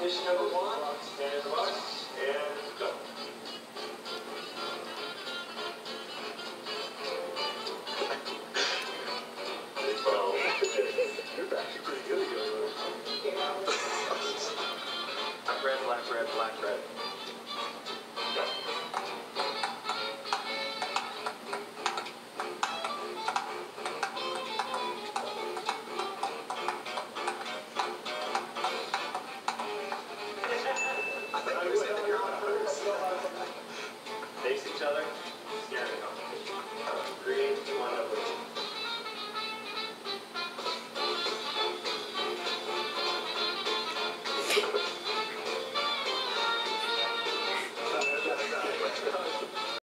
Mission number one, stand in the box, and go. You're actually pretty good at Red, black, red, black, red. each other. Yeah.